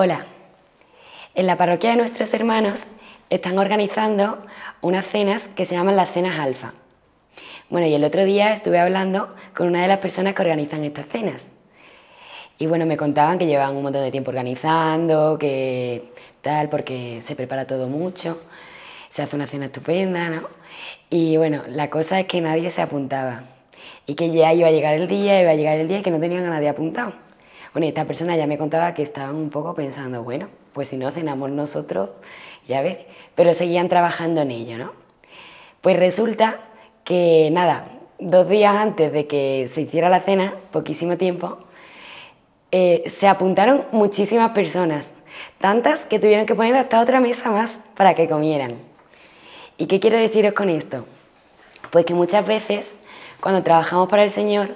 Hola, en la parroquia de nuestros hermanos están organizando unas cenas que se llaman las cenas alfa. Bueno, y el otro día estuve hablando con una de las personas que organizan estas cenas. Y bueno, me contaban que llevan un montón de tiempo organizando, que tal, porque se prepara todo mucho, se hace una cena estupenda, ¿no? Y bueno, la cosa es que nadie se apuntaba y que ya iba a llegar el día, iba a llegar el día y que no tenían a nadie apuntado. Bueno, esta persona ya me contaba que estaban un poco pensando, bueno, pues si no cenamos nosotros, ya ver, pero seguían trabajando en ello, ¿no? Pues resulta que nada, dos días antes de que se hiciera la cena, poquísimo tiempo, eh, se apuntaron muchísimas personas, tantas que tuvieron que poner hasta otra mesa más para que comieran. ¿Y qué quiero deciros con esto? Pues que muchas veces cuando trabajamos para el Señor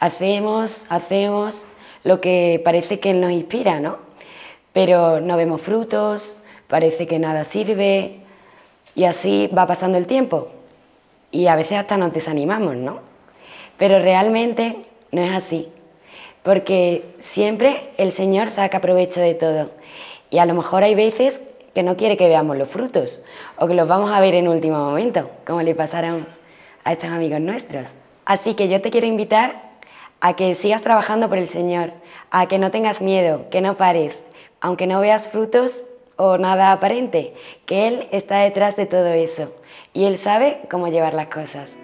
hacemos, hacemos lo que parece que nos inspira, ¿no? Pero no vemos frutos, parece que nada sirve y así va pasando el tiempo. Y a veces hasta nos desanimamos, ¿no? Pero realmente no es así, porque siempre el Señor saca provecho de todo. Y a lo mejor hay veces que no quiere que veamos los frutos o que los vamos a ver en último momento, como le pasaron a estos amigos nuestros. Así que yo te quiero invitar a que sigas trabajando por el Señor, a que no tengas miedo, que no pares, aunque no veas frutos o nada aparente, que Él está detrás de todo eso y Él sabe cómo llevar las cosas.